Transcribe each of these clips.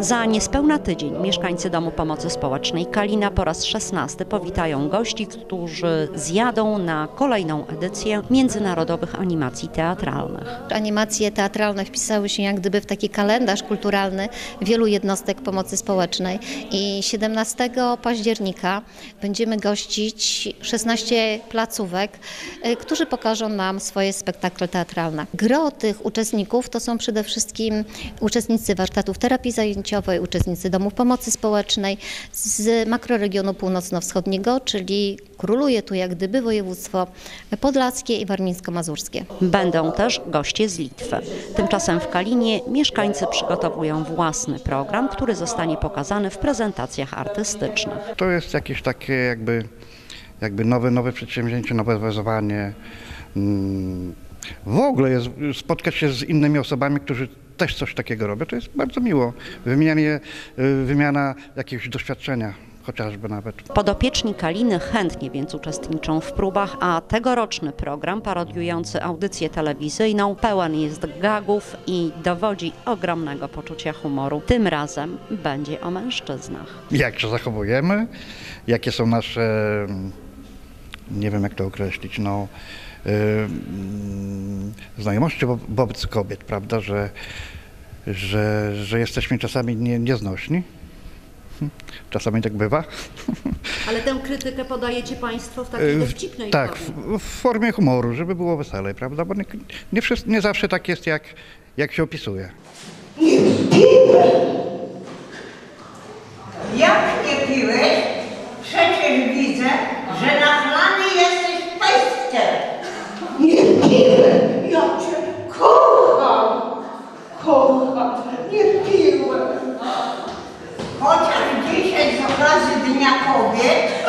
Za niespełna tydzień mieszkańcy Domu Pomocy Społecznej Kalina po raz 16 powitają gości, którzy zjadą na kolejną edycję międzynarodowych animacji teatralnych. Animacje teatralne wpisały się jak gdyby w taki kalendarz kulturalny wielu jednostek pomocy społecznej i 17 października będziemy gościć 16 placówek, y, którzy pokażą nam swoje spektakle teatralne. Gro tych uczestników to są przede wszystkim uczestnicy warsztatów terapii zajęciowej, uczestnicy domów pomocy społecznej z makroregionu północno-wschodniego, czyli króluje tu jak gdyby województwo podlaskie i warmińsko-mazurskie. Będą też goście z Litwy. Tymczasem w Kalinie mieszkańcy przygotowują własny program, który zostanie pokazany w prezentacjach artystycznych. To jest jakieś takie jakby, jakby nowe, nowe przedsięwzięcie, nowe wyzwanie. Mm, W ogóle jest, spotkać się z innymi osobami, którzy też coś takiego robią, to jest bardzo miło. Wymianie, y, wymiana jakiegoś doświadczenia chociażby nawet. Podopieczni Kaliny chętnie więc uczestniczą w próbach, a tegoroczny program parodiujący audycję telewizyjną pełen jest gagów i dowodzi ogromnego poczucia humoru. Tym razem będzie o mężczyznach. Jak się zachowujemy, jakie są nasze, nie wiem jak to określić, no, y, mm, znajomości wo- wobec kobiet, prawda, że, że, że jesteśmy czasami nie, nieznośni. Czasami tak bywa. Ale tę krytykę podajecie Państwo w Y, w- tak, w, w formie humoru, żeby było weselej, prawda? Bo nie, nie, wszyscy, nie zawsze tak jest, jak, jak się opisuje. Jak nie piłeś? Przecież widzę, że nachlany jesteś pestkiem. Nie piłem, ja cię kocham, kocham, nie piłem. Chociaż dzisiaj z okazji Dnia Kobiet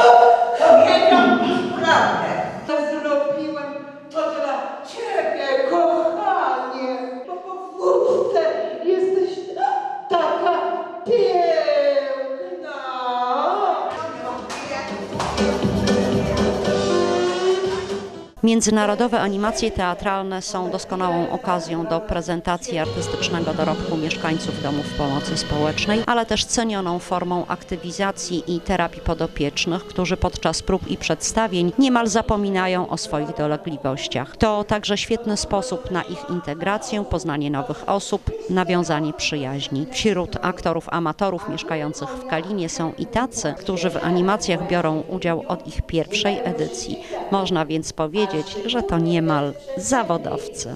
powiedział mi prawdę. To zrobiłem to dla ciebie, kochanie, bo powrócę jesteś taka piękna. Międzynarodowe animacje teatralne są doskonałą okazją do prezentacji artystycznego dorobku mieszkańców domów pomocy społecznej, ale też cenioną formą aktywizacji i terapii podopiecznych, którzy podczas prób i przedstawień niemal zapominają o swoich dolegliwościach. To także świetny sposób na ich integrację, poznanie nowych osób, nawiązanie przyjaźni. Wśród aktorów amatorów mieszkających w Kalinie są i tacy, którzy w animacjach biorą udział od ich pierwszej edycji. Można więc powiedzieć, że to niemal zawodowcy.